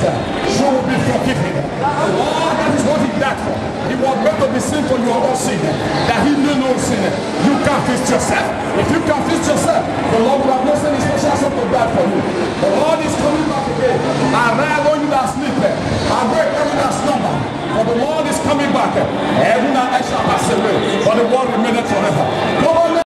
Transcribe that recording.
Sure, will be forgiven. That is what he died for. He was better to be sin for your own sin, that he knew no sin. You can't fix yourself. If you can't fix yourself, the Lord will have no sin special self to die for you. The Lord is coming back again. Arise on you that sleep. Awake on in that slumber. For the Lord is coming back.